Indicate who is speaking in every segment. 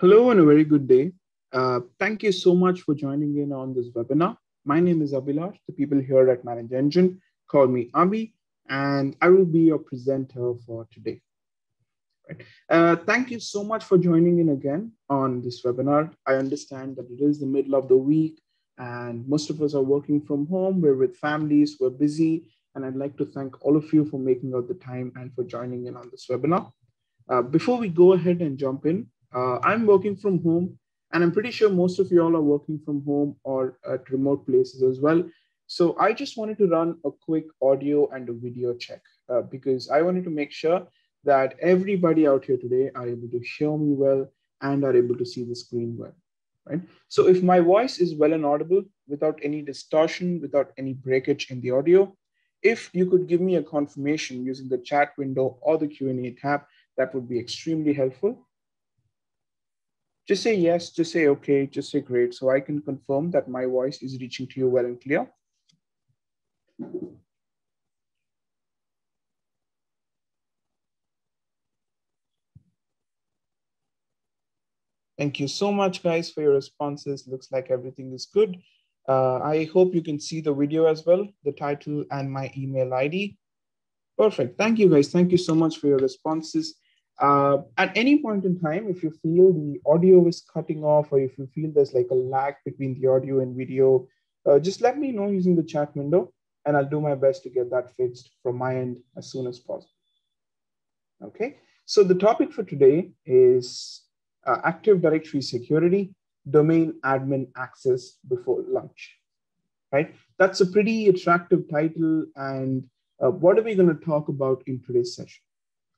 Speaker 1: Hello and a very good day. Uh, thank you so much for joining in on this webinar. My name is Abhilash. The people here at ManageEngine call me Abhi, and I will be your presenter for today. Right. Uh, thank you so much for joining in again on this webinar. I understand that it is the middle of the week and most of us are working from home. We're with families, we're busy, and I'd like to thank all of you for making out the time and for joining in on this webinar. Uh, before we go ahead and jump in, uh, I'm working from home, and I'm pretty sure most of you all are working from home or at remote places as well. So I just wanted to run a quick audio and a video check uh, because I wanted to make sure that everybody out here today are able to hear me well and are able to see the screen well, right? So if my voice is well and audible without any distortion, without any breakage in the audio, if you could give me a confirmation using the chat window or the Q&A tab, that would be extremely helpful. Just say yes, just say okay, just say great. So I can confirm that my voice is reaching to you well and clear. Thank you so much, guys, for your responses. Looks like everything is good. Uh, I hope you can see the video as well, the title and my email ID. Perfect. Thank you, guys. Thank you so much for your responses. Uh, at any point in time, if you feel the audio is cutting off or if you feel there's like a lag between the audio and video, uh, just let me know using the chat window and I'll do my best to get that fixed from my end as soon as possible. Okay, so the topic for today is uh, Active Directory security, domain admin access before lunch, right? That's a pretty attractive title. And uh, what are we going to talk about in today's session?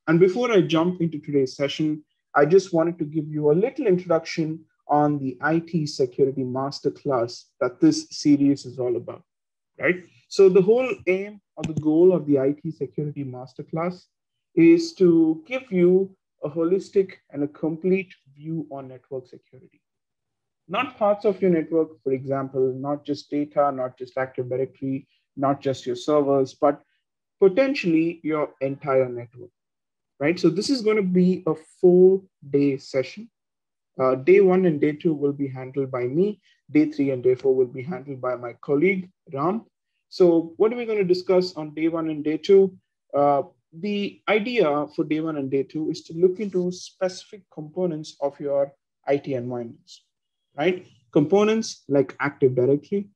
Speaker 1: And before I jump into today's session, I just wanted to give you a little introduction on the IT security masterclass that this series is all about, right? So the whole aim or the goal of the IT security masterclass is to give you a holistic and a complete view on network security. Not parts of your network, for example, not just data, not just Active Directory, not just your servers, but potentially your entire network, right? So this is going to be a full day session. Uh, day one and day two will be handled by me. Day three and day four will be handled by my colleague, Ram. So what are we going to discuss on day one and day two? Uh, the idea for day one and day two is to look into specific components of your IT environments, right? Components like Active Directory,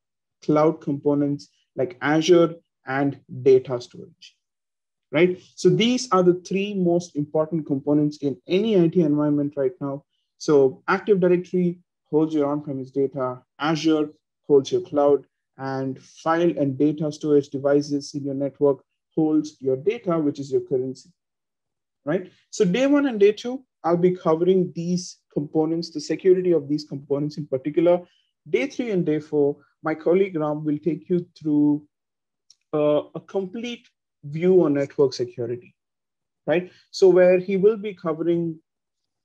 Speaker 1: cloud components like Azure and data storage, right? So these are the three most important components in any IT environment right now. So Active Directory holds your on-premise data, Azure holds your cloud, and file and data storage devices in your network holds your data, which is your currency, right? So day one and day two, I'll be covering these components, the security of these components in particular. Day three and day four, my colleague Ram will take you through uh, a complete view on network security, right? So where he will be covering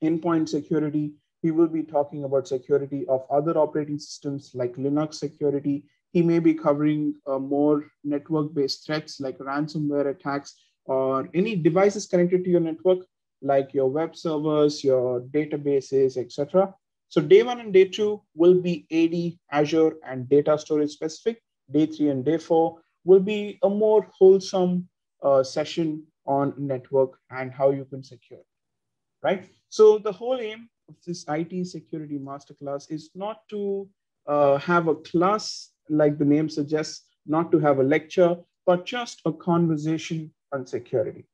Speaker 1: endpoint security, he will be talking about security of other operating systems like Linux security. He may be covering uh, more network-based threats like ransomware attacks or any devices connected to your network, like your web servers, your databases, etc. So day one and day two will be AD, Azure, and data storage specific. Day three and day four will be a more wholesome uh, session on network and how you can secure it, right? So the whole aim of this IT security masterclass is not to uh, have a class like the name suggests, not to have a lecture, but just a conversation on security,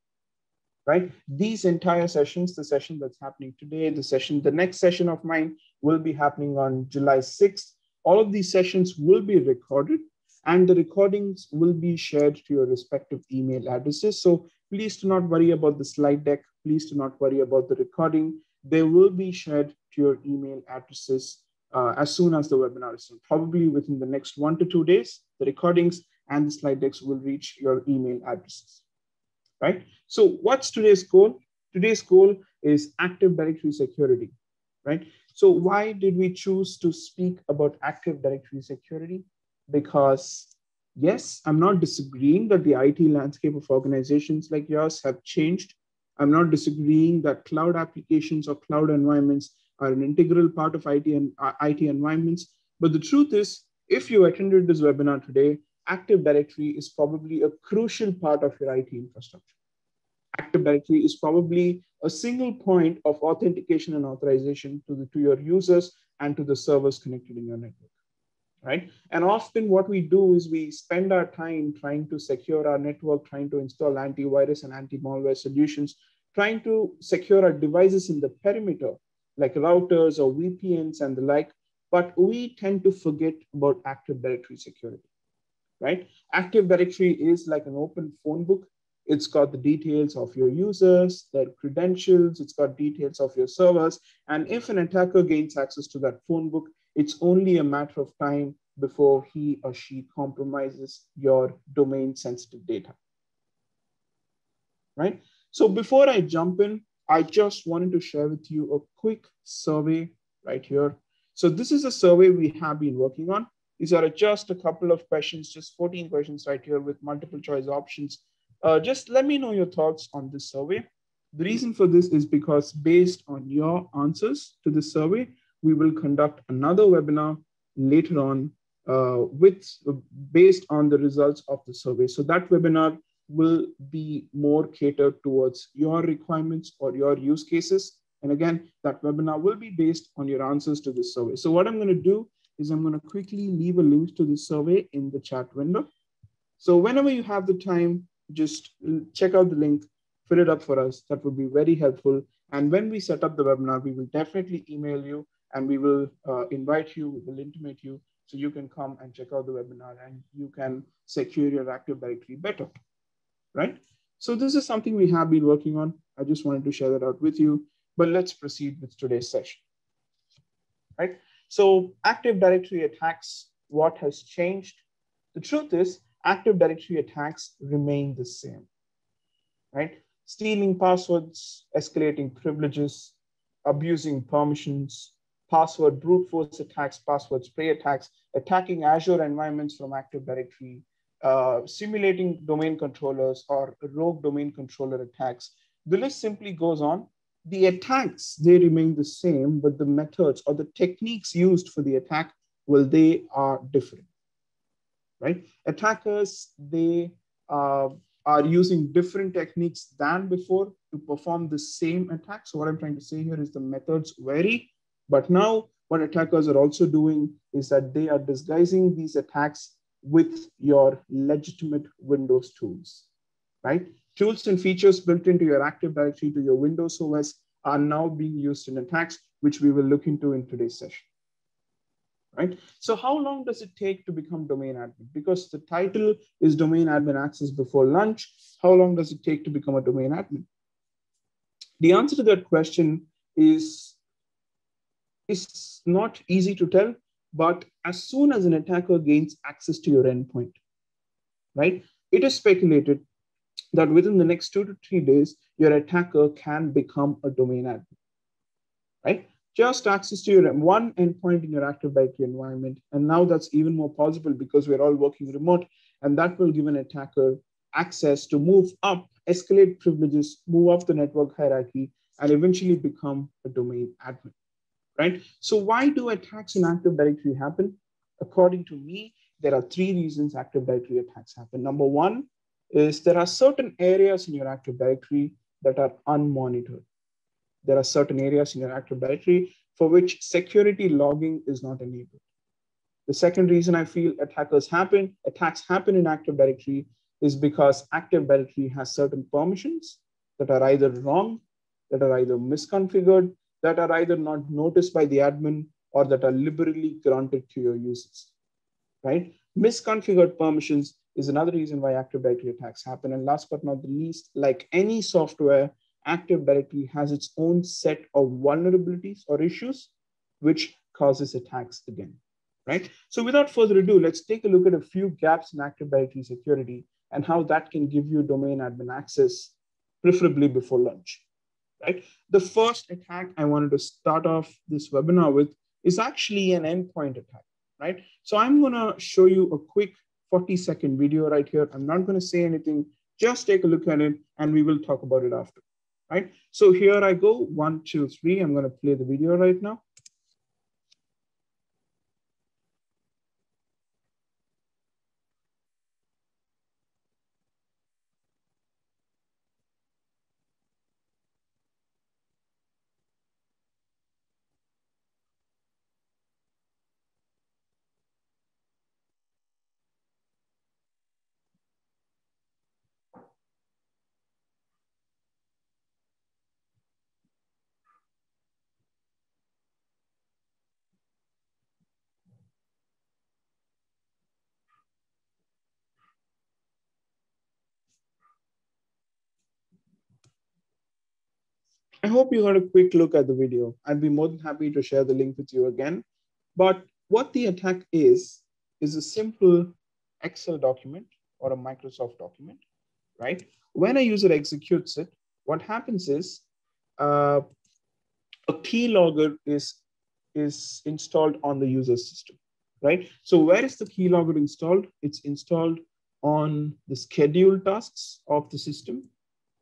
Speaker 1: right? These entire sessions, the session that's happening today, the session, the next session of mine will be happening on July 6th. All of these sessions will be recorded and the recordings will be shared to your respective email addresses. So please do not worry about the slide deck. Please do not worry about the recording. They will be shared to your email addresses uh, as soon as the webinar is done. Probably within the next one to two days, the recordings and the slide decks will reach your email addresses, right? So what's today's goal? Today's goal is Active Directory security, right? So why did we choose to speak about Active Directory security? Because yes, I'm not disagreeing that the IT landscape of organizations like yours have changed. I'm not disagreeing that cloud applications or cloud environments are an integral part of IT and uh, IT environments. But the truth is, if you attended this webinar today, Active Directory is probably a crucial part of your IT infrastructure. Active Directory is probably a single point of authentication and authorization to, the, to your users and to the servers connected in your network, right? And often what we do is we spend our time trying to secure our network, trying to install antivirus and anti-malware solutions, trying to secure our devices in the perimeter, like routers or VPNs and the like, but we tend to forget about Active Directory security, right? Active Directory is like an open phone book it's got the details of your users, their credentials, it's got details of your servers. And if an attacker gains access to that phone book, it's only a matter of time before he or she compromises your domain sensitive data. Right? So before I jump in, I just wanted to share with you a quick survey right here. So this is a survey we have been working on. These are just a couple of questions, just 14 questions right here with multiple choice options uh, just let me know your thoughts on this survey. The reason for this is because based on your answers to this survey, we will conduct another webinar later on uh, with based on the results of the survey. So that webinar will be more catered towards your requirements or your use cases. And again, that webinar will be based on your answers to this survey. So what I'm going to do is I'm going to quickly leave a link to this survey in the chat window. So whenever you have the time, just check out the link, fill it up for us. That would be very helpful. And when we set up the webinar, we will definitely email you and we will uh, invite you, we will intimate you so you can come and check out the webinar and you can secure your Active Directory better, right? So this is something we have been working on. I just wanted to share that out with you, but let's proceed with today's session, right? So Active Directory attacks, what has changed? The truth is Active Directory attacks remain the same, right? Stealing passwords, escalating privileges, abusing permissions, password brute force attacks, password spray attacks, attacking Azure environments from Active Directory, uh, simulating domain controllers or rogue domain controller attacks. The list simply goes on. The attacks, they remain the same, but the methods or the techniques used for the attack, well, they are different right? Attackers, they uh, are using different techniques than before to perform the same attack. So what I'm trying to say here is the methods vary, but now what attackers are also doing is that they are disguising these attacks with your legitimate Windows tools, right? Tools and features built into your Active Directory to your Windows OS are now being used in attacks, which we will look into in today's session right? So how long does it take to become domain admin? Because the title is domain admin access before lunch. How long does it take to become a domain admin? The answer to that question is, is not easy to tell, but as soon as an attacker gains access to your endpoint, right? It is speculated that within the next two to three days, your attacker can become a domain admin, right? just access to your one endpoint in your Active Directory environment. And now that's even more possible because we're all working remote. And that will give an attacker access to move up, escalate privileges, move up the network hierarchy, and eventually become a domain admin, right? So why do attacks in Active Directory happen? According to me, there are three reasons Active Directory attacks happen. Number one is there are certain areas in your Active Directory that are unmonitored there are certain areas in your Active Directory for which security logging is not enabled. The second reason I feel attackers happen, attacks happen in Active Directory is because Active Directory has certain permissions that are either wrong, that are either misconfigured, that are either not noticed by the admin, or that are liberally granted to your users, right? Misconfigured permissions is another reason why Active Directory attacks happen. And last but not the least, like any software, Active Directory has its own set of vulnerabilities or issues, which causes attacks again, right? So without further ado, let's take a look at a few gaps in Active Directory security and how that can give you domain admin access, preferably before lunch, right? The first attack I wanted to start off this webinar with is actually an endpoint attack, right? So I'm gonna show you a quick 40 second video right here. I'm not gonna say anything, just take a look at it and we will talk about it after right? So here I go, one, two, three. I'm gonna play the video right now. I hope you got a quick look at the video. I'd be more than happy to share the link with you again. But what the attack is, is a simple Excel document or a Microsoft document, right? When a user executes it, what happens is uh, a keylogger is, is installed on the user system, right? So where is the keylogger installed? It's installed on the scheduled tasks of the system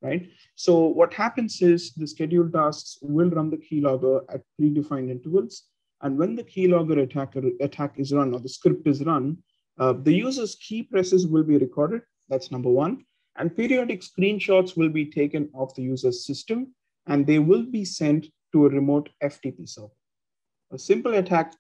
Speaker 1: right? So what happens is the scheduled tasks will run the keylogger at predefined intervals. And when the keylogger attacker, attack is run or the script is run, uh, the user's key presses will be recorded. That's number one. And periodic screenshots will be taken of the user's system and they will be sent to a remote FTP server. A simple attack,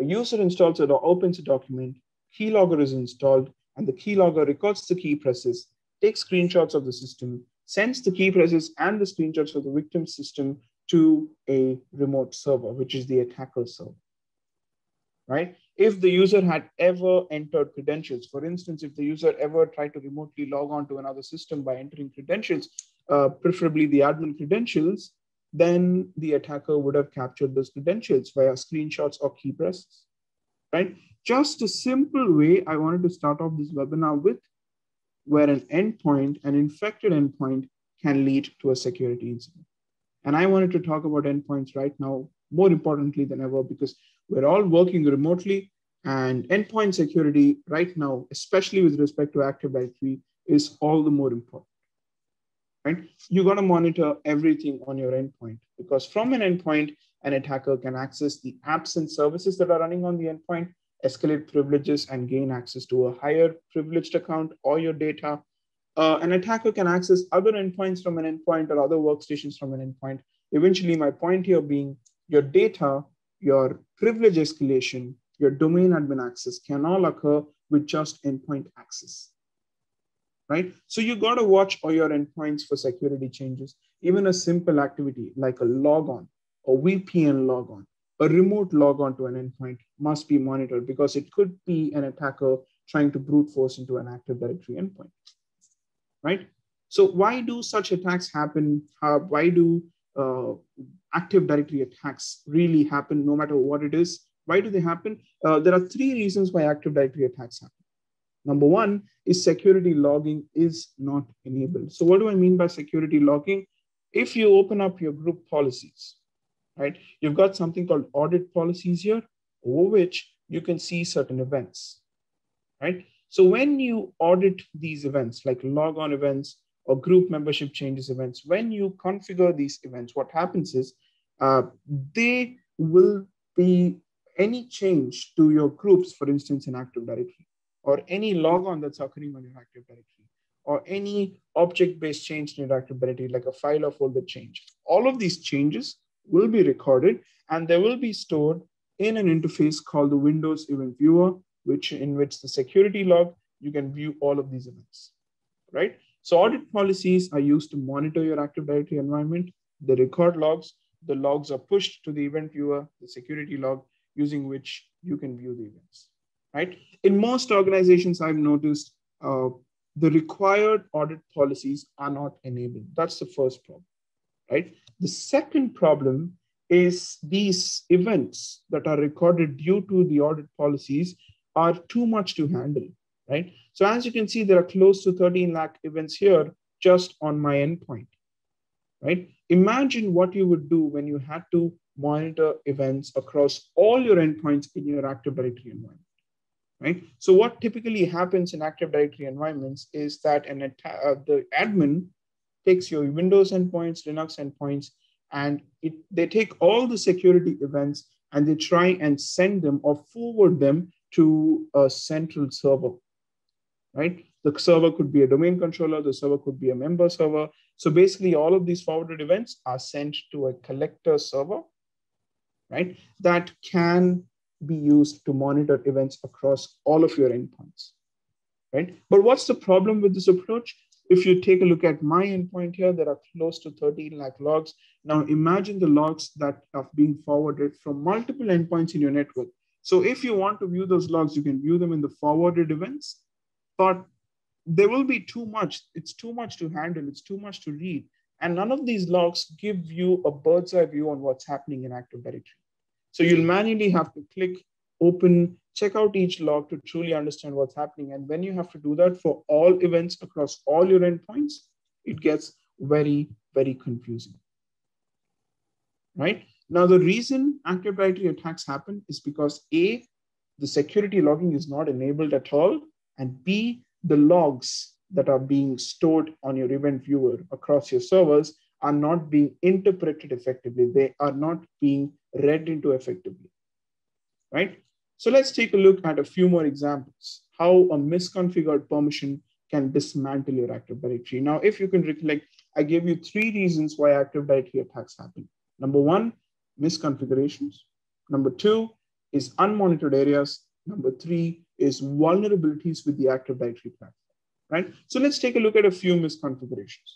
Speaker 1: a user installs it or opens a document, keylogger is installed, and the keylogger records the key presses, takes screenshots of the system, sends the key presses and the screenshots of the victim system to a remote server, which is the attacker server, right? If the user had ever entered credentials, for instance, if the user ever tried to remotely log on to another system by entering credentials, uh, preferably the admin credentials, then the attacker would have captured those credentials via screenshots or key presses, right? Just a simple way I wanted to start off this webinar with where an endpoint, an infected endpoint, can lead to a security incident. And I wanted to talk about endpoints right now, more importantly than ever, because we're all working remotely and endpoint security right now, especially with respect to Active Directory, is all the more important. Right? You got to monitor everything on your endpoint because from an endpoint, an attacker can access the apps and services that are running on the endpoint escalate privileges and gain access to a higher privileged account or your data. Uh, an attacker can access other endpoints from an endpoint or other workstations from an endpoint. Eventually, my point here being your data, your privilege escalation, your domain admin access can all occur with just endpoint access. Right? So you got to watch all your endpoints for security changes. Even a simple activity like a logon or VPN logon a remote logon to an endpoint must be monitored because it could be an attacker trying to brute force into an Active Directory endpoint, right? So why do such attacks happen? How, why do uh, Active Directory attacks really happen no matter what it is? Why do they happen? Uh, there are three reasons why Active Directory attacks happen. Number one is security logging is not enabled. So what do I mean by security logging? If you open up your group policies, right? You've got something called audit policies here, over which you can see certain events, right? So when you audit these events, like log on events or group membership changes events, when you configure these events, what happens is uh, they will be any change to your groups, for instance, in Active Directory, or any log on that's occurring on your Active Directory, or any object-based change in your Active Directory, like a file or folder change. All of these changes will be recorded and they will be stored in an interface called the Windows Event Viewer, which in which the security log, you can view all of these events, right? So audit policies are used to monitor your Active Directory environment. The record logs, the logs are pushed to the event viewer, the security log, using which you can view the events, right? In most organizations, I've noticed uh, the required audit policies are not enabled. That's the first problem right? The second problem is these events that are recorded due to the audit policies are too much to handle, right? So as you can see, there are close to 13 lakh events here just on my endpoint, right? Imagine what you would do when you had to monitor events across all your endpoints in your Active Directory environment, right? So what typically happens in Active Directory environments is that an uh, the admin takes your Windows endpoints, Linux endpoints, and it, they take all the security events and they try and send them or forward them to a central server, right? The server could be a domain controller, the server could be a member server. So basically all of these forwarded events are sent to a collector server, right? That can be used to monitor events across all of your endpoints, right? But what's the problem with this approach? If you take a look at my endpoint here, there are close to 13 lakh logs. Now imagine the logs that are being forwarded from multiple endpoints in your network. So if you want to view those logs, you can view them in the forwarded events, but there will be too much. It's too much to handle. It's too much to read. And none of these logs give you a bird's eye view on what's happening in Active Directory. So you'll manually have to click, open, check out each log to truly understand what's happening. And when you have to do that for all events across all your endpoints, it gets very, very confusing. Right? Now, the reason Active Directory attacks happen is because A, the security logging is not enabled at all, and B, the logs that are being stored on your event viewer across your servers are not being interpreted effectively. They are not being read into effectively, right? So let's take a look at a few more examples, how a misconfigured permission can dismantle your Active Directory. Now, if you can recollect, I gave you three reasons why Active Directory attacks happen. Number one, misconfigurations. Number two is unmonitored areas. Number three is vulnerabilities with the Active Directory platform, right? So let's take a look at a few misconfigurations.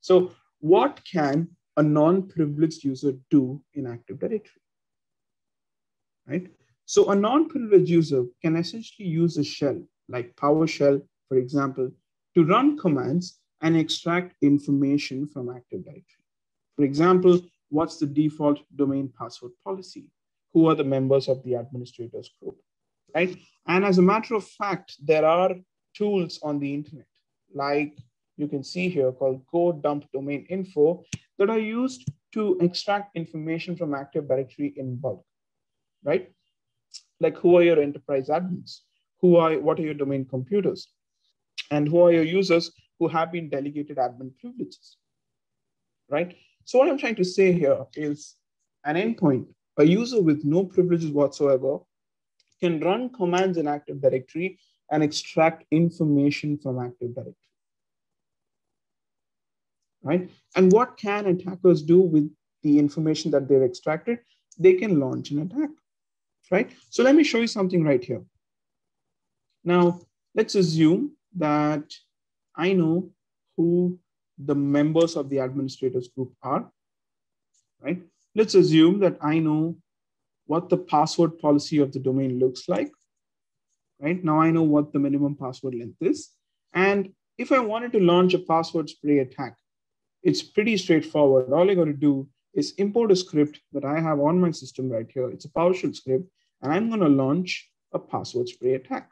Speaker 1: So what can a non-privileged user do in Active Directory, right? So a non-privileged user can essentially use a shell like PowerShell, for example, to run commands and extract information from Active Directory. For example, what's the default domain password policy? Who are the members of the administrators group, right? And as a matter of fact, there are tools on the internet, like you can see here called go dump domain info that are used to extract information from Active Directory in bulk, right? Like who are your enterprise admins? Who are, what are your domain computers? And who are your users who have been delegated admin privileges, right? So what I'm trying to say here is an endpoint, a user with no privileges whatsoever can run commands in Active Directory and extract information from Active Directory. Right? And what can attackers do with the information that they've extracted? They can launch an attack, right? So let me show you something right here. Now, let's assume that I know who the members of the administrators group are, right? Let's assume that I know what the password policy of the domain looks like, right? Now I know what the minimum password length is. And if I wanted to launch a password spray attack, it's pretty straightforward. All I got to do is import a script that I have on my system right here. It's a PowerShell script, I'm going to launch a password spray attack,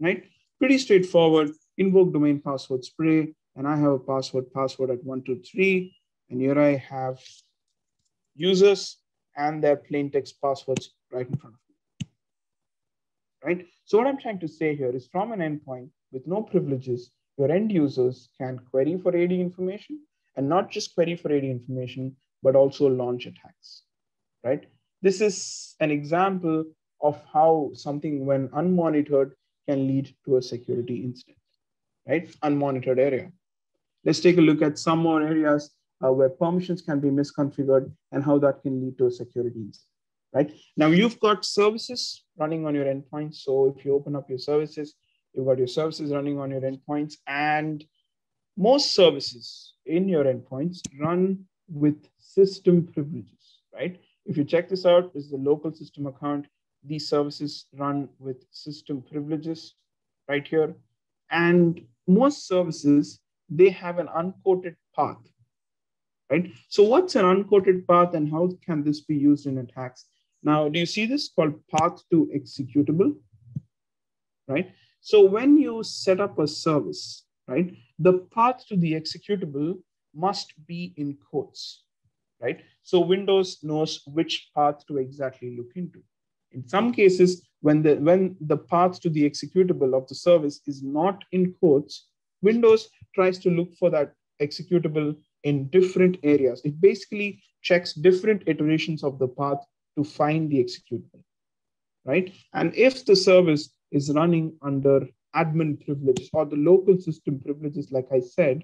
Speaker 1: right? Pretty straightforward. Invoke domain password spray, and I have a password password at one two three, and here I have users and their plain text passwords right in front of me. Right? So what I'm trying to say here is from an endpoint with no privileges, your end users can query for AD information and not just query for AD information, but also launch attacks, right? This is an example of how something when unmonitored can lead to a security incident, right? Unmonitored area. Let's take a look at some more areas uh, where permissions can be misconfigured and how that can lead to a security incident, right? Now you've got services running on your endpoints. So if you open up your services, you've got your services running on your endpoints and most services in your endpoints run with system privileges, right? If you check this out, this is the local system account. These services run with system privileges right here. And most services, they have an unquoted path right? So what's an unquoted path and how can this be used in attacks? Now, do you see this called path to executable, right? So when you set up a service, right, the path to the executable must be in quotes, right? So Windows knows which path to exactly look into. In some cases, when the, when the path to the executable of the service is not in quotes, Windows tries to look for that executable in different areas. It basically checks different iterations of the path to find the executable, right? And if the service is running under admin privileges or the local system privileges, like I said,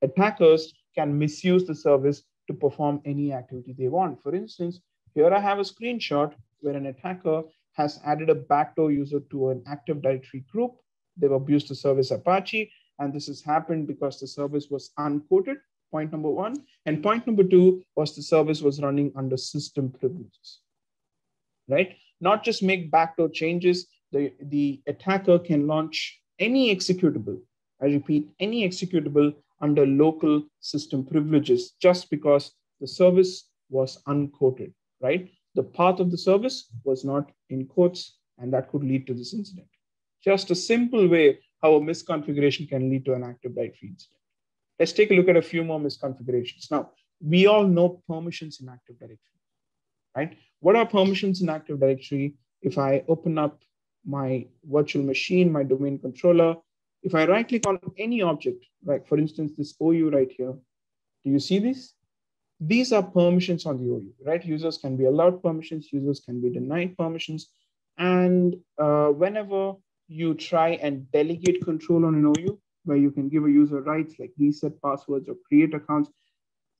Speaker 1: attackers can misuse the service to perform any activity they want. For instance, here I have a screenshot where an attacker has added a backdoor user to an Active Directory group. They've abused the service Apache, and this has happened because the service was unquoted, point number one. And point number two was the service was running under system privileges, right? Not just make backdoor changes, the, the attacker can launch any executable, I repeat, any executable under local system privileges just because the service was unquoted, right? The path of the service was not in quotes, and that could lead to this incident. Just a simple way how a misconfiguration can lead to an Active Directory incident. Let's take a look at a few more misconfigurations. Now, we all know permissions in Active Directory, right? What are permissions in Active Directory? If I open up my virtual machine, my domain controller, if I right click on any object, like for instance, this OU right here, do you see this? These are permissions on the OU, right? Users can be allowed permissions, users can be denied permissions. And uh, whenever you try and delegate control on an OU, where you can give a user rights like reset passwords or create accounts,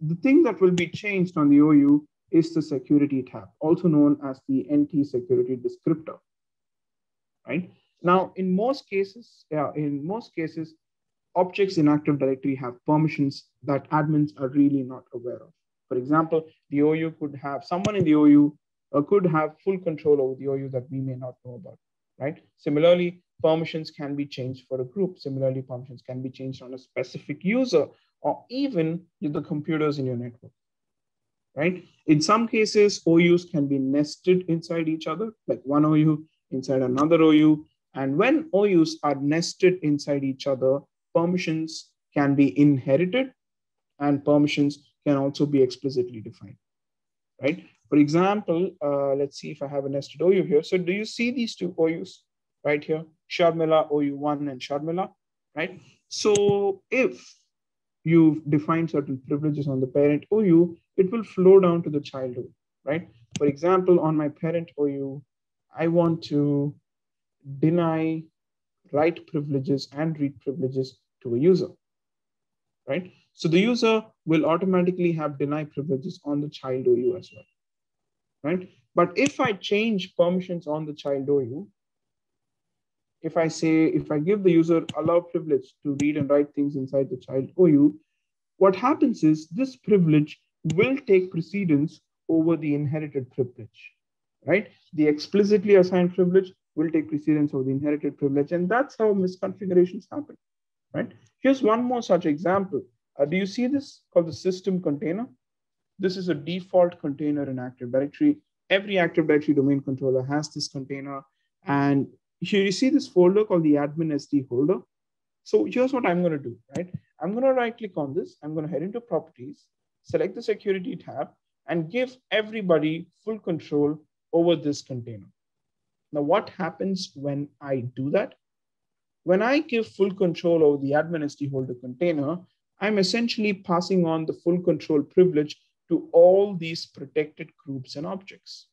Speaker 1: the thing that will be changed on the OU is the security tab, also known as the NT security descriptor, right? Now, in most cases, yeah, in most cases, objects in Active Directory have permissions that admins are really not aware of. For example, the OU could have someone in the OU uh, could have full control over the OU that we may not know about, right? Similarly, permissions can be changed for a group. Similarly, permissions can be changed on a specific user or even the computers in your network, right? In some cases, OUs can be nested inside each other, like one OU inside another OU. And when OUs are nested inside each other, permissions can be inherited and permissions can also be explicitly defined, right? For example, uh, let's see if I have a nested OU here. So do you see these two OUs right here? Sharmila OU1 and Sharmila, right? So if you define certain privileges on the parent OU, it will flow down to the child OU, right? For example, on my parent OU, I want to deny write privileges and read privileges to a user, right? So the user will automatically have deny privileges on the child OU as well, right? But if I change permissions on the child OU, if I say, if I give the user allow privilege to read and write things inside the child OU, what happens is this privilege will take precedence over the inherited privilege, right? The explicitly assigned privilege will take precedence over the inherited privilege. And that's how misconfigurations happen, right? Here's one more such example. Uh, do you see this called the system container? This is a default container in Active Directory. Every Active Directory domain controller has this container. And here you see this folder called the AdminSDHolder. So here's what I'm going to do, right? I'm going to right click on this. I'm going to head into properties, select the security tab, and give everybody full control over this container. Now, what happens when I do that? When I give full control over the admin SD holder container, I'm essentially passing on the full control privilege to all these protected groups and objects,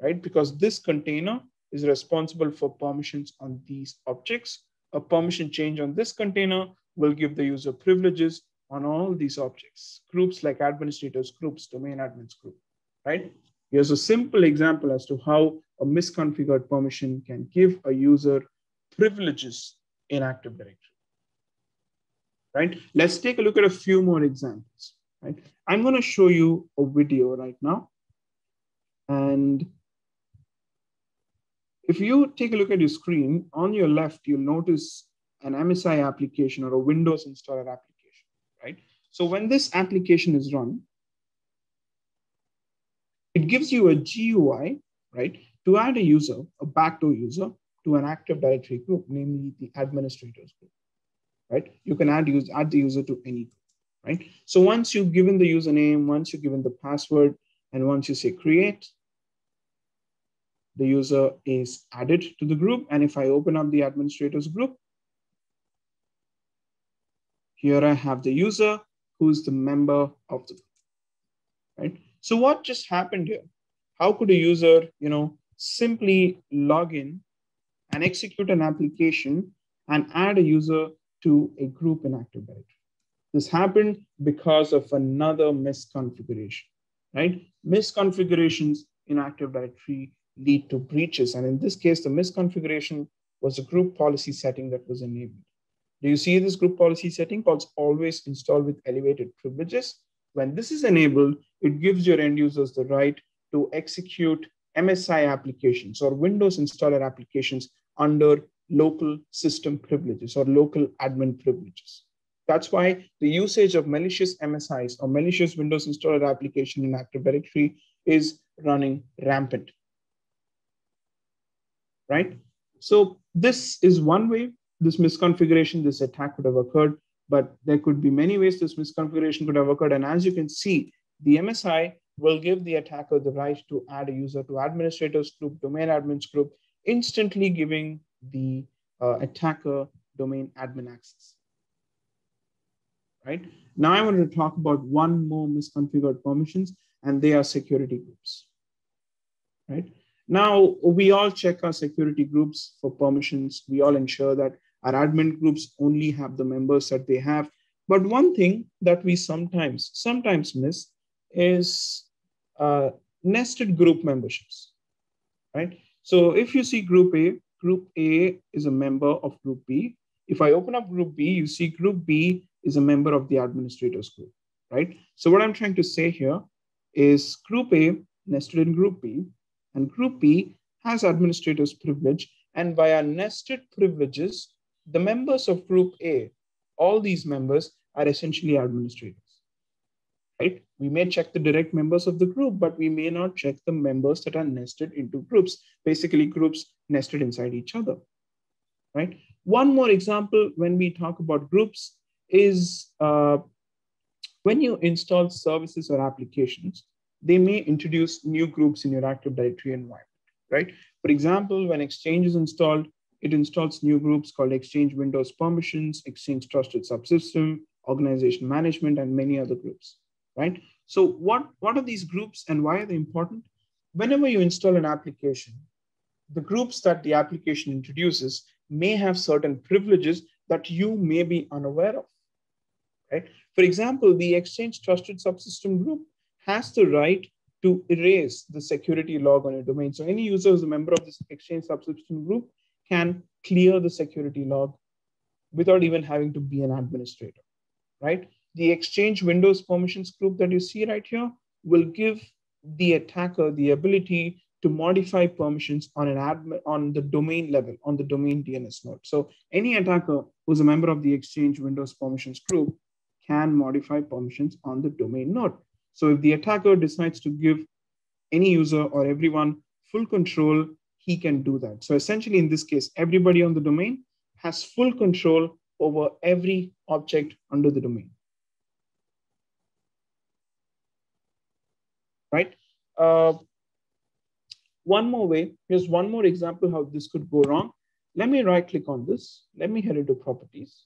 Speaker 1: right? Because this container is responsible for permissions on these objects. A permission change on this container will give the user privileges on all these objects, groups like administrators groups, domain admins group, right? Here's a simple example as to how a misconfigured permission can give a user privileges in Active Directory right? Let's take a look at a few more examples, right? I'm going to show you a video right now. And if you take a look at your screen, on your left, you'll notice an MSI application or a Windows installer application, right? So when this application is run, it gives you a GUI, right, to add a user, a backdoor user, to an Active Directory group, namely the administrators group right? You can add, use, add the user to any group, right? So once you've given the username, once you've given the password, and once you say create, the user is added to the group. And if I open up the administrators group, Here I have the user who's the member of the group, right? So what just happened here? How could a user, you know, simply log in and execute an application and add a user to a group in Active Directory? This happened because of another misconfiguration, right? Misconfigurations in Active Directory lead to breaches. And in this case, the misconfiguration was a group policy setting that was enabled. Do you see this group policy setting called always install with elevated privileges? When this is enabled, it gives your end users the right to execute MSI applications or Windows installer applications under local system privileges or local admin privileges. That's why the usage of malicious MSIs or malicious Windows installer application in Active Directory is running rampant. Right? So this is one way this misconfiguration, this attack could have occurred, but there could be many ways this misconfiguration could have occurred. And as you can see, the MSI will give the attacker the right to add a user to administrators group, domain admins group, instantly giving the uh, attacker domain admin access. Right now, I want to talk about one more misconfigured permissions, and they are security groups. Right now, we all check our security groups for permissions. We all ensure that our admin groups only have the members that they have. But one thing that we sometimes sometimes miss is uh, nested group memberships, right? So if you see Group A, Group A is a member of Group B. If I open up Group B, you see Group B is a member of the administrators group, right? So what I'm trying to say here is Group A nested in Group B and group B has administrator's privilege. And via nested privileges, the members of group A, all these members are essentially administrators. Right? We may check the direct members of the group, but we may not check the members that are nested into groups, basically groups nested inside each other. Right? One more example when we talk about groups is uh, when you install services or applications, they may introduce new groups in your Active Directory environment, right? For example, when Exchange is installed, it installs new groups called Exchange Windows Permissions, Exchange Trusted Subsystem, Organization Management, and many other groups, right? So what, what are these groups and why are they important? Whenever you install an application, the groups that the application introduces may have certain privileges that you may be unaware of, right? For example, the Exchange Trusted Subsystem group has the right to erase the security log on your domain. So any user who's a member of this Exchange subsystem group can clear the security log without even having to be an administrator, right? The Exchange Windows permissions group that you see right here will give the attacker the ability to modify permissions on an admin on the domain level, on the domain DNS node. So any attacker who's a member of the Exchange Windows permissions group can modify permissions on the domain node. So if the attacker decides to give any user or everyone full control, he can do that. So essentially in this case, everybody on the domain has full control over every object under the domain. Right? Uh, one more way, here's one more example how this could go wrong. Let me right click on this. Let me head into properties.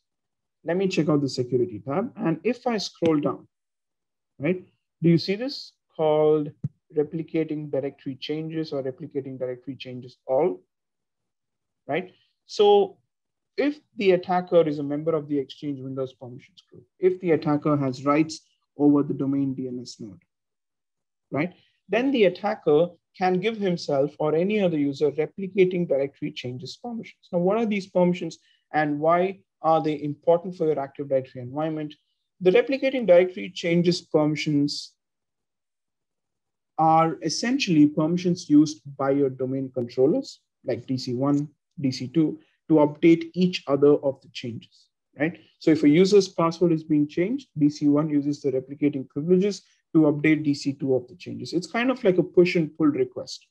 Speaker 1: Let me check out the security tab. And if I scroll down, right, do you see this called replicating directory changes or replicating directory changes all, right? So if the attacker is a member of the Exchange Windows Permissions group, if the attacker has rights over the domain DNS node, right? Then the attacker can give himself or any other user replicating directory changes permissions. Now, what are these permissions and why are they important for your Active Directory environment? The replicating directory changes permissions are essentially permissions used by your domain controllers like DC1, DC2 to update each other of the changes, right? So if a user's password is being changed, DC1 uses the replicating privileges to update DC2 of the changes. It's kind of like a push and pull request,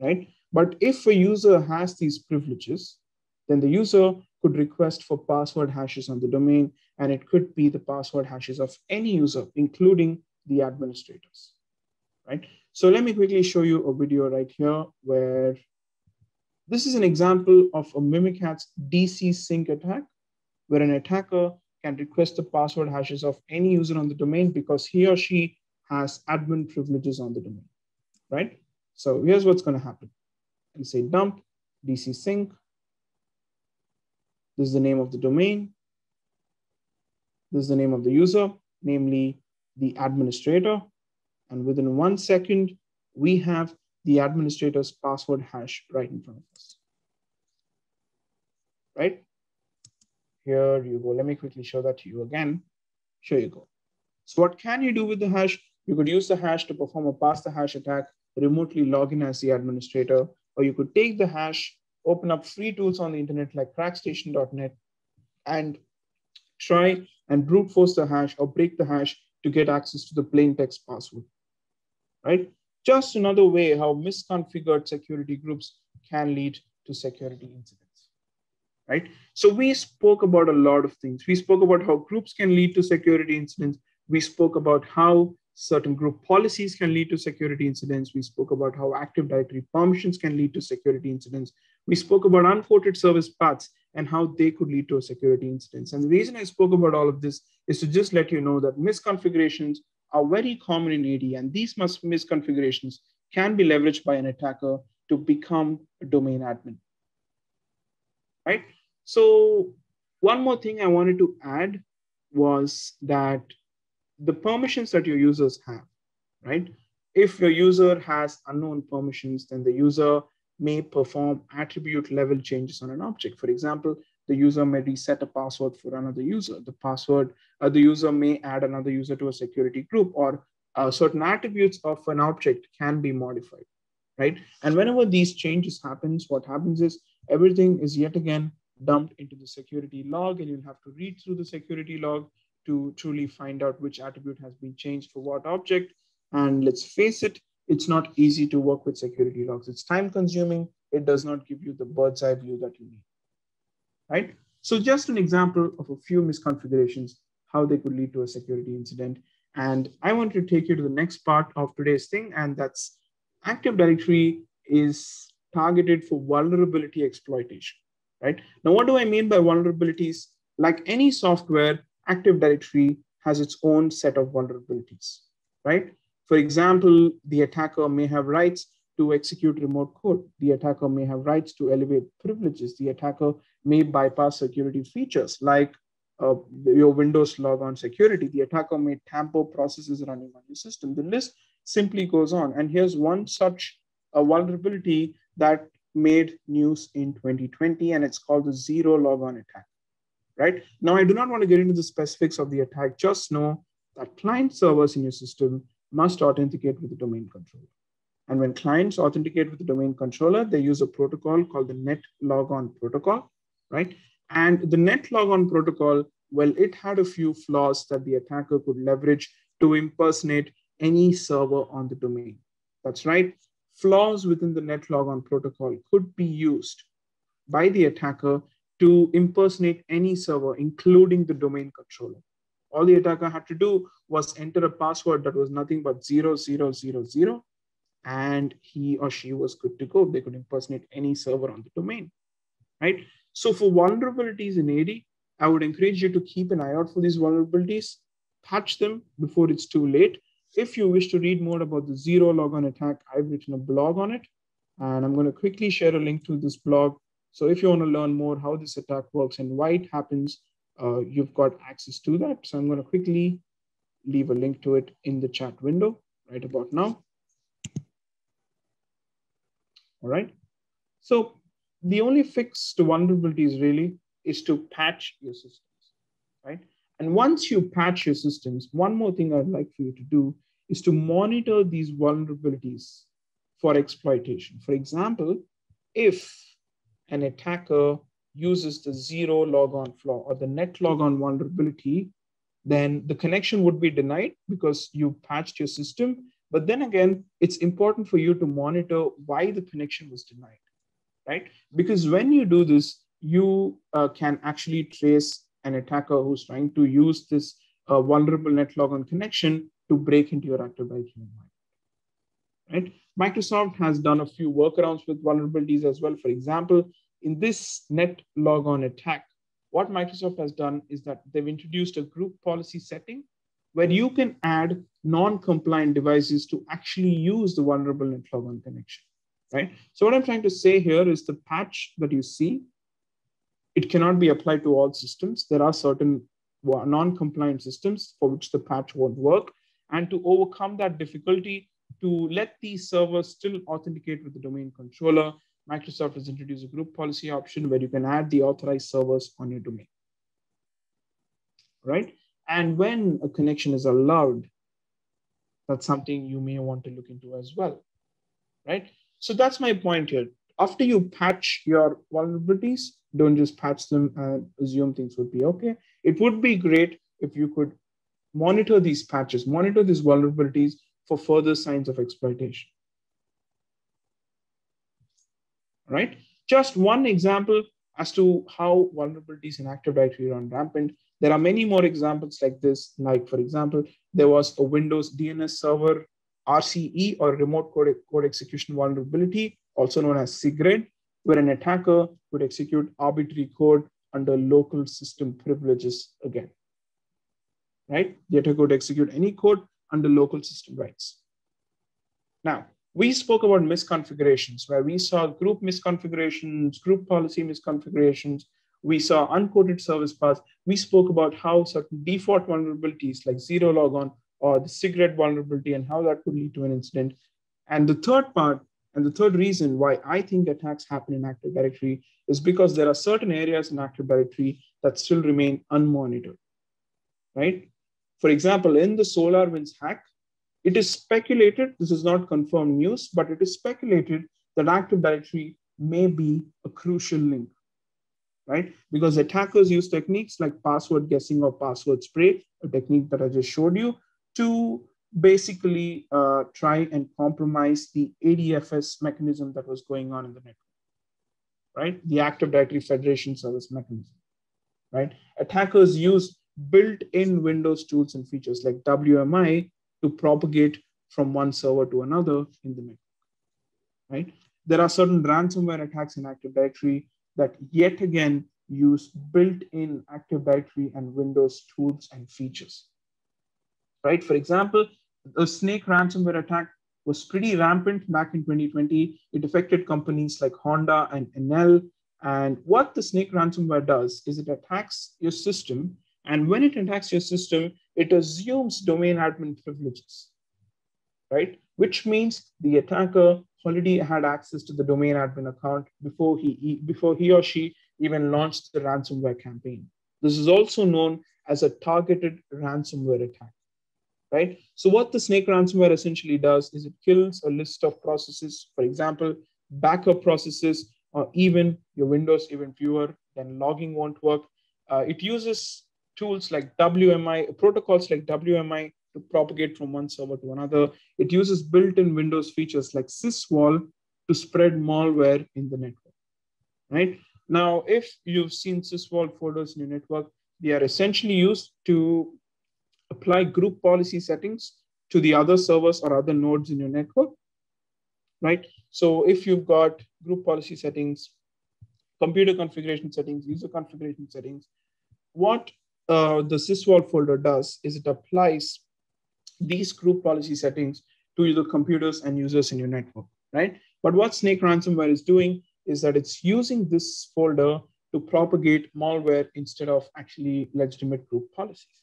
Speaker 1: right? But if a user has these privileges, then the user could request for password hashes on the domain, and it could be the password hashes of any user, including the administrators, right? So let me quickly show you a video right here where this is an example of a Mimikatz DC sync attack, where an attacker can request the password hashes of any user on the domain because he or she has admin privileges on the domain, right? So here's what's going to happen. And say dump DC sync. This is the name of the domain. This is the name of the user, namely the administrator. And within one second, we have the administrator's password hash right in front of us. Right? Here you go. Let me quickly show that to you again. Here you go. So what can you do with the hash? You could use the hash to perform a pass the hash attack, remotely log in as the administrator, or you could take the hash, open up free tools on the internet like crackstation.net and try and brute force the hash or break the hash to get access to the plain text password, right? Just another way how misconfigured security groups can lead to security incidents, right? So we spoke about a lot of things. We spoke about how groups can lead to security incidents. We spoke about how certain group policies can lead to security incidents. We spoke about how Active Directory permissions can lead to security incidents. We spoke about unquoted service paths and how they could lead to a security incident. And the reason I spoke about all of this is to just let you know that misconfigurations are very common in AD, and these misconfigurations can be leveraged by an attacker to become a domain admin. Right? So one more thing I wanted to add was that the permissions that your users have, right? If your user has unknown permissions, then the user may perform attribute level changes on an object. For example, the user may reset a password for another user. The password, uh, the user may add another user to a security group or uh, certain attributes of an object can be modified, right? And whenever these changes happens, what happens is everything is yet again dumped into the security log and you'll have to read through the security log to truly find out which attribute has been changed for what object. And let's face it, it's not easy to work with security logs. It's time consuming. It does not give you the bird's eye view that you need, right? So just an example of a few misconfigurations, how they could lead to a security incident. And I want to take you to the next part of today's thing, and that's Active Directory is targeted for vulnerability exploitation, right? Now, what do I mean by vulnerabilities? Like any software, Active Directory has its own set of vulnerabilities, right? For example, the attacker may have rights to execute remote code. The attacker may have rights to elevate privileges. The attacker may bypass security features like uh, your Windows logon security. The attacker may tamper processes running on your system. The list simply goes on. And here's one such a vulnerability that made news in 2020, and it's called the zero logon attack. Right now, I do not want to get into the specifics of the attack. Just know that client servers in your system must authenticate with the domain controller. And when clients authenticate with the domain controller, they use a protocol called the net logon protocol, right? And the net logon protocol, well, it had a few flaws that the attacker could leverage to impersonate any server on the domain. That's right. Flaws within the net logon protocol could be used by the attacker to impersonate any server, including the domain controller. All the attacker had to do was enter a password that was nothing but zero, zero, zero, zero, and he or she was good to go. They could impersonate any server on the domain, right? So for vulnerabilities in AD, I would encourage you to keep an eye out for these vulnerabilities, patch them before it's too late. If you wish to read more about the zero logon attack, I've written a blog on it, and I'm going to quickly share a link to this blog. So if you want to learn more how this attack works and why it happens, uh, you've got access to that. So I'm going to quickly leave a link to it in the chat window right about now. All right. So the only fix to vulnerabilities really is to patch your systems, right? And once you patch your systems, one more thing I'd like for you to do is to monitor these vulnerabilities for exploitation. For example, if an attacker uses the zero logon flaw or the net logon vulnerability, then the connection would be denied because you patched your system. But then again, it's important for you to monitor why the connection was denied, right? Because when you do this, you uh, can actually trace an attacker who's trying to use this uh, vulnerable net logon connection to break into your Active Directory environment. Right? Microsoft has done a few workarounds with vulnerabilities as well. For example, in this net logon attack, what Microsoft has done is that they've introduced a group policy setting where you can add non-compliant devices to actually use the vulnerable net logon connection, right? So what I'm trying to say here is the patch that you see, it cannot be applied to all systems. There are certain non-compliant systems for which the patch won't work. And to overcome that difficulty, to let these servers still authenticate with the domain controller, Microsoft has introduced a group policy option where you can add the authorized servers on your domain, right? And when a connection is allowed, that's something you may want to look into as well, right? So that's my point here. After you patch your vulnerabilities, don't just patch them and assume things would be okay. It would be great if you could monitor these patches, monitor these vulnerabilities for further signs of exploitation. Right? Just one example as to how vulnerabilities in Active Directory run rampant. There are many more examples like this. Like, for example, there was a Windows DNS server RCE or remote code, code execution vulnerability, also known as SIGRED, where an attacker could execute arbitrary code under local system privileges again. Right? The attacker could execute any code under local system rights. Now, we spoke about misconfigurations where we saw group misconfigurations, group policy misconfigurations, we saw unquoted service paths. We spoke about how certain default vulnerabilities like zero logon or the SIGRED vulnerability and how that could lead to an incident. And the third part, and the third reason why I think attacks happen in Active Directory is because there are certain areas in Active Directory that still remain unmonitored, right? For example, in the SolarWinds hack, it is speculated, this is not confirmed news, but it is speculated that Active Directory may be a crucial link right? Because attackers use techniques like password guessing or password spray, a technique that I just showed you, to basically uh, try and compromise the ADFS mechanism that was going on in the network, right? The Active Directory Federation Service mechanism, right? Attackers use built-in Windows tools and features like WMI to propagate from one server to another in the network, right? There are certain ransomware attacks in Active Directory that yet again use built-in Active Directory and Windows tools and features. Right? For example, the Snake ransomware attack was pretty rampant back in 2020. It affected companies like Honda and Enel. And what the Snake ransomware does is it attacks your system. And when it attacks your system, it assumes domain admin privileges, right? Which means the attacker already had access to the domain admin account before he, before he or she even launched the ransomware campaign. This is also known as a targeted ransomware attack, right? So what the Snake ransomware essentially does is it kills a list of processes, for example, backup processes, or even your Windows event viewer, then logging won't work. Uh, it uses tools like WMI, protocols like WMI to propagate from one server to another. It uses built-in Windows features like sysvol to spread malware in the network, right? Now, if you've seen sysvol folders in your network, they are essentially used to apply group policy settings to the other servers or other nodes in your network, right? So if you've got group policy settings, computer configuration settings, user configuration settings, what uh, the sysvol folder does is it applies these group policy settings to the computers and users in your network, right? But what Snake ransomware is doing is that it's using this folder to propagate malware instead of actually legitimate group policies.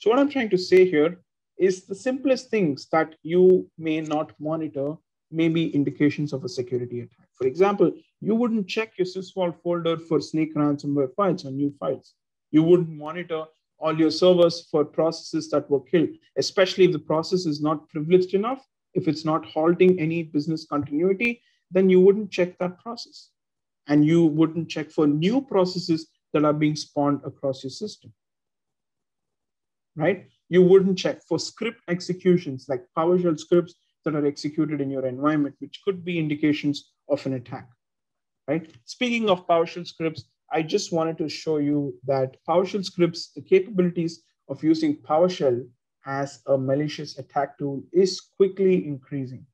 Speaker 1: So what I'm trying to say here is the simplest things that you may not monitor may be indications of a security attack. For example, you wouldn't check your sysvol folder for snake ransomware files or new files. You wouldn't monitor all your servers for processes that were killed, especially if the process is not privileged enough, if it's not halting any business continuity, then you wouldn't check that process. And you wouldn't check for new processes that are being spawned across your system. Right? You wouldn't check for script executions like PowerShell scripts that are executed in your environment, which could be indications of an attack. Right? Speaking of PowerShell scripts, I just wanted to show you that PowerShell scripts, the capabilities of using PowerShell as a malicious attack tool is quickly increasing,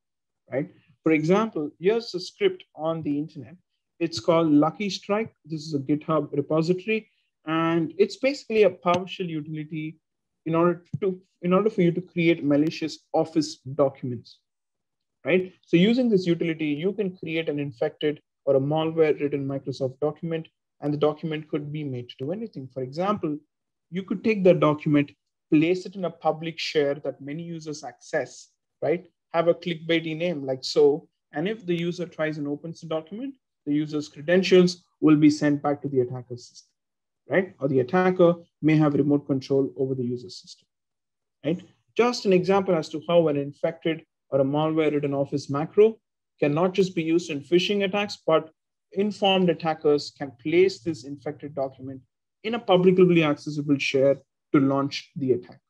Speaker 1: right? For example, here's a script on the internet. It's called Lucky Strike. This is a GitHub repository. And it's basically a PowerShell utility in order to in order for you to create malicious office documents, right? So using this utility, you can create an infected or a malware written Microsoft document, and the document could be made to do anything. For example, you could take that document, place it in a public share that many users access, right? Have a clickbaity name like so. And if the user tries and opens the document, the user's credentials will be sent back to the attacker system, right? Or the attacker may have remote control over the user system, right? Just an example as to how an infected or a malware-ridden Office macro can not just be used in phishing attacks, but informed attackers can place this infected document in a publicly accessible share to launch the attack,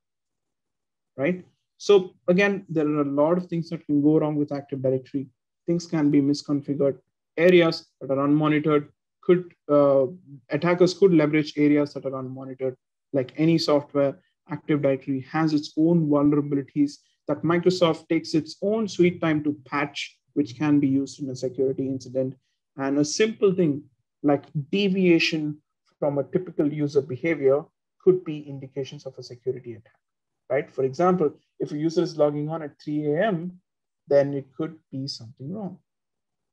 Speaker 1: right? So again, there are a lot of things that can go wrong with Active Directory. Things can be misconfigured. Areas that are unmonitored could, uh, attackers could leverage areas that are unmonitored. Like any software, Active Directory has its own vulnerabilities that Microsoft takes its own sweet time to patch, which can be used in a security incident. And a simple thing like deviation from a typical user behavior could be indications of a security attack, right? For example, if a user is logging on at 3 a.m., then it could be something wrong,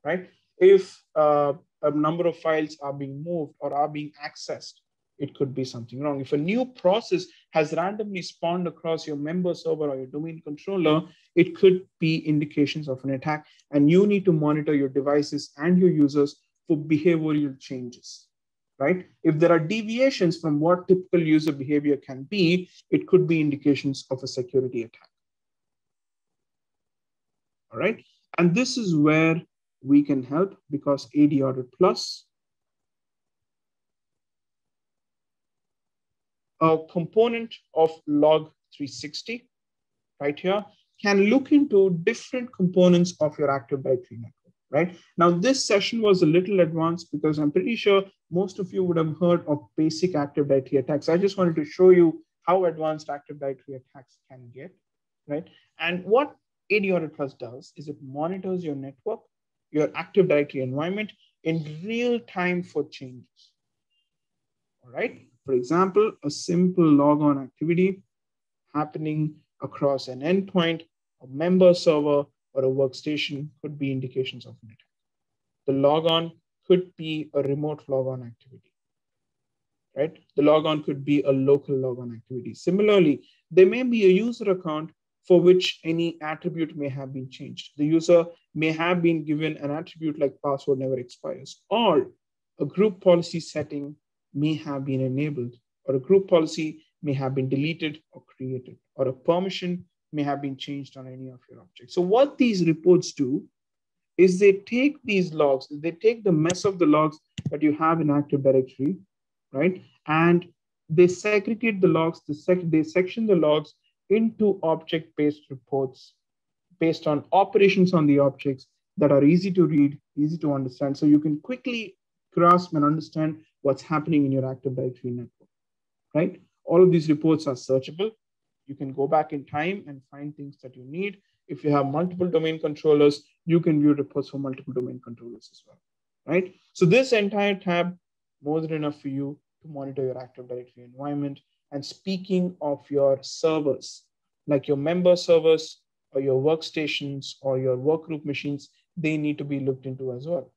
Speaker 1: right? If uh, a number of files are being moved or are being accessed, it could be something wrong. If a new process has randomly spawned across your member server or your domain controller, it could be indications of an attack. And you need to monitor your devices and your users for behavioral changes, right? If there are deviations from what typical user behavior can be, it could be indications of a security attack. All right. And this is where we can help because AD Audit Plus a component of log 360 right here can look into different components of your Active Directory network, right? Now, this session was a little advanced because I'm pretty sure most of you would have heard of basic Active Directory attacks. I just wanted to show you how advanced Active Directory attacks can get, right? And what AD Audit Plus does is it monitors your network, your Active Directory environment in real time for changes, all right? For example, a simple logon activity happening across an endpoint, a member server, or a workstation could be indications of an attack. The logon could be a remote logon activity, right? The logon could be a local logon activity. Similarly, there may be a user account for which any attribute may have been changed. The user may have been given an attribute like password never expires, or a group policy setting may have been enabled, or a group policy may have been deleted or created, or a permission may have been changed on any of your objects. So what these reports do is they take these logs, they take the mess of the logs that you have in Active Directory, right? And they segregate the logs, they, sec they section the logs into object-based reports based on operations on the objects that are easy to read, easy to understand. So you can quickly grasp and understand what's happening in your Active Directory network, right? All of these reports are searchable. You can go back in time and find things that you need. If you have multiple domain controllers, you can view reports for multiple domain controllers as well, right? So this entire tab, more than enough for you to monitor your Active Directory environment. And speaking of your servers, like your member servers or your workstations or your workgroup machines, they need to be looked into as well,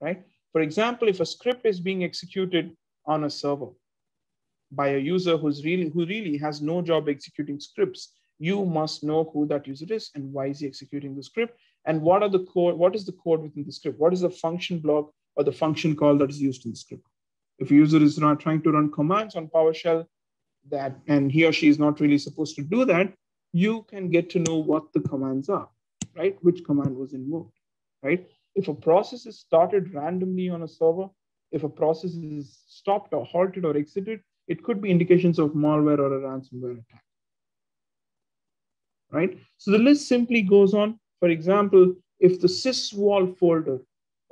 Speaker 1: right? For example, if a script is being executed on a server by a user who's really, who really has no job executing scripts, you must know who that user is and why is he executing the script and what are the code, what is the code within the script? What is the function block or the function call that is used in the script? If a user is not trying to run commands on PowerShell that, and he or she is not really supposed to do that, you can get to know what the commands are, right? Which command was invoked, right? If a process is started randomly on a server, if a process is stopped or halted or exited, it could be indications of malware or a ransomware attack. Right? So the list simply goes on. For example, if the sysvol folder,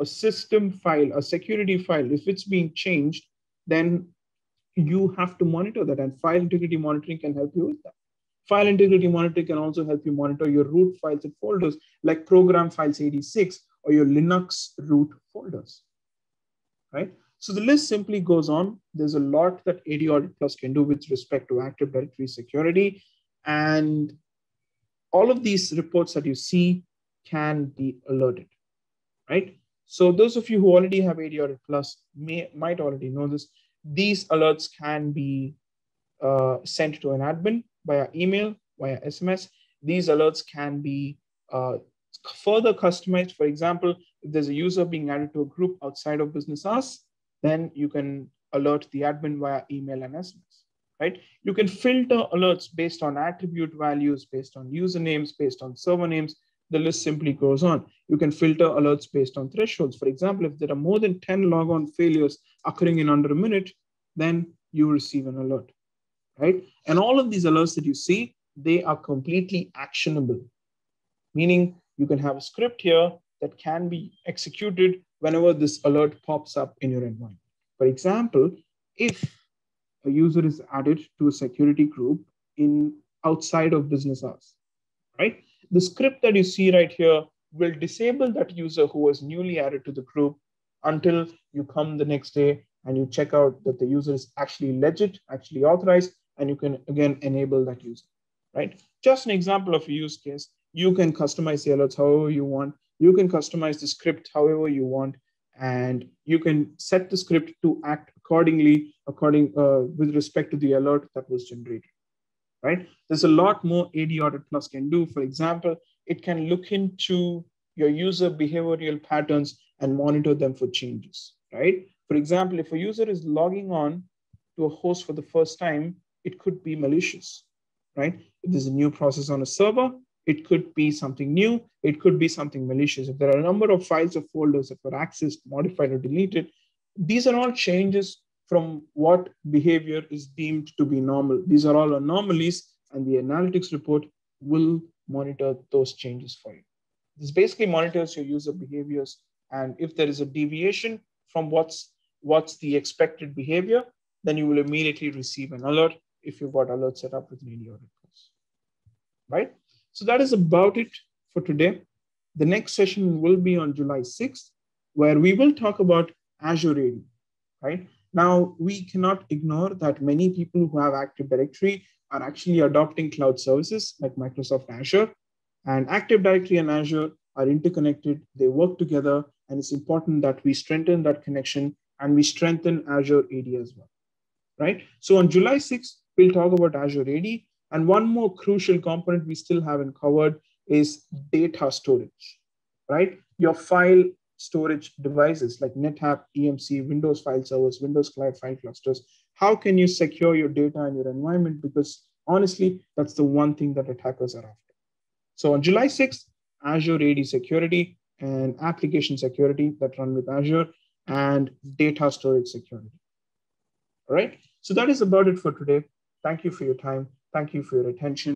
Speaker 1: a system file, a security file, if it's being changed, then you have to monitor that and file integrity monitoring can help you with that. File integrity monitoring can also help you monitor your root files and folders like program files 86 or your Linux root folders, right? So the list simply goes on. There's a lot that AD Audit Plus can do with respect to Active Directory security. And all of these reports that you see can be alerted, right? So those of you who already have AD Audit Plus may, might already know this. These alerts can be uh, sent to an admin via email, via SMS. These alerts can be uh, further customized. For example, if there's a user being added to a group outside of business hours, then you can alert the admin via email and SMS, right? You can filter alerts based on attribute values, based on usernames, based on server names. The list simply goes on. You can filter alerts based on thresholds. For example, if there are more than 10 logon failures occurring in under a minute, then you receive an alert, right? And all of these alerts that you see, they are completely actionable, meaning you can have a script here that can be executed whenever this alert pops up in your environment. For example, if a user is added to a security group in outside of business hours, right? The script that you see right here will disable that user who was newly added to the group until you come the next day and you check out that the user is actually legit, actually authorized, and you can again enable that user, right? Just an example of a use case. You can customize the alerts however you want. You can customize the script however you want, and you can set the script to act accordingly, according uh, with respect to the alert that was generated. Right? There's a lot more AD Audit Plus can do. For example, it can look into your user behavioral patterns and monitor them for changes. Right? For example, if a user is logging on to a host for the first time, it could be malicious. Right? If there's a new process on a server, it could be something new. It could be something malicious. If there are a number of files or folders that were accessed, modified, or deleted, these are all changes from what behavior is deemed to be normal. These are all anomalies, and the analytics report will monitor those changes for you. This basically monitors your user behaviors, and if there is a deviation from what's what's the expected behavior, then you will immediately receive an alert if you've got alert set up with an AD Audit Right? So that is about it for today. The next session will be on July 6th, where we will talk about Azure AD, right? Now, we cannot ignore that many people who have Active Directory are actually adopting cloud services like Microsoft Azure. And Active Directory and Azure are interconnected, they work together, and it's important that we strengthen that connection and we strengthen Azure AD as well, right? So on July 6th, we'll talk about Azure AD and one more crucial component we still haven't covered is data storage, right? Your file storage devices like NetApp, EMC, Windows file servers, Windows Cloud file clusters. How can you secure your data in your environment? Because honestly, that's the one thing that attackers are after. So on July 6th, Azure AD security and application security that run with Azure and data storage security. All right. So that is about it for today. Thank you for your time. Thank you for your attention.